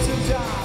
to die.